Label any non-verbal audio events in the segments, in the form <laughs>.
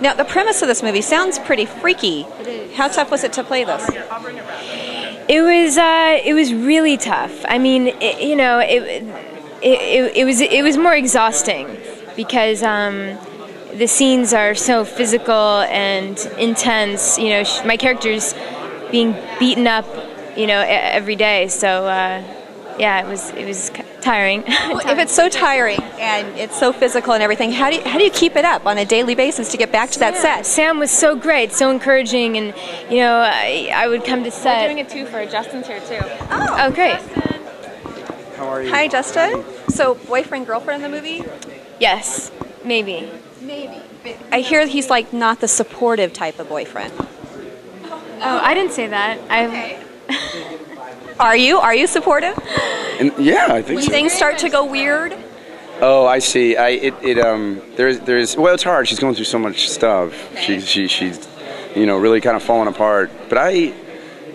Now, the premise of this movie sounds pretty freaky. How tough was it to play this? It was uh, it was really tough. I mean, it, you know, it, it, it, it was it was more exhausting because um, the scenes are so physical and intense. You know, sh- my character's being beaten up, you know, every day. So uh, yeah, it was it was tiring. <laughs> If it's so tiring and it's so physical and everything, how do you, how do you keep it up on a daily basis to get back to that Yeah, set? Sam was so great, so encouraging, and you know, I, I would come to set. We're doing a two for Justin's here too. Oh, oh, great. How are you? Hi, Justin. So, boyfriend girlfriend in the movie? Yes, maybe. Maybe. I hear he's like not the supportive type of boyfriend. Oh, I didn't say that. I. <laughs> Are you? Are you supportive? And, yeah, I think When so. things start to go weird, Oh, I see. I it, it um there's there's well it's hard. She's going through so much stuff. She she she's you know really kind of falling apart. But I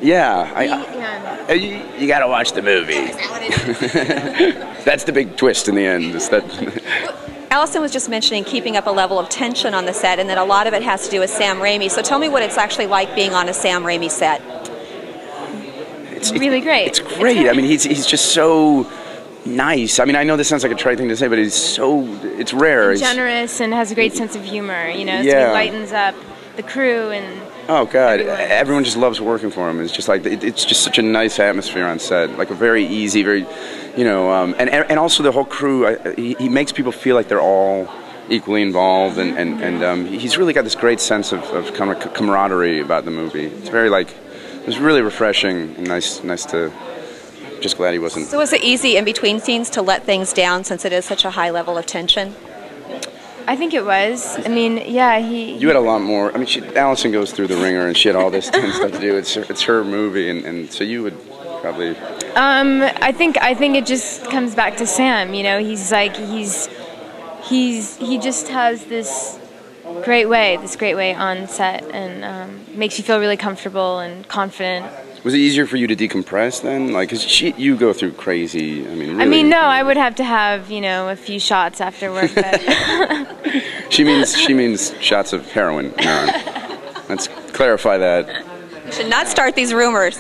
yeah I, Yeah. I you, you got to watch the movie. <laughs> That's the big twist in the end. Is that <laughs> Alison was just mentioning keeping up a level of tension on the set, and that a lot of it has to do with Sam Raimi. So, tell me what it's actually like being on a Sam Raimi set. It's Really great. It's great. I mean, he's he's just so nice. I mean, I know this sounds like a trite thing to say, but he's so it's rare. He's- Generous and has a great sense of humor. You know, so he lightens up the crew and. Oh God! Everyone. Everyone just loves working for him. It's just like it, it's just such a nice atmosphere on set. Like a very easy, very, you know, um, and and also the whole crew. I, he, he makes people feel like they're all equally involved, and and and um, he's really got this great sense of, of camaraderie about the movie. It's very like it was really refreshing and nice, nice to. Just glad he wasn't. So, was it easy in between scenes to let things down since it is such a high level of tension? I think it was. I mean, yeah, he. You had a lot more. I mean, she, Alison goes through the wringer, and she had all this <laughs> stuff to do. It's her, it's her movie, and, and so you would probably. Um, I think I think it just comes back to Sam. You know, he's like he's he's he just has this great way, this great way on set, and um, makes you feel really comfortable and confident. Was it easier for you to decompress then? Like, cause she, you go through crazy. I mean, really. I mean, no, I would have to have you know a few shots after work, but <laughs> She means she means shots of heroin. No. <laughs> Let's clarify that. You should not start these rumors.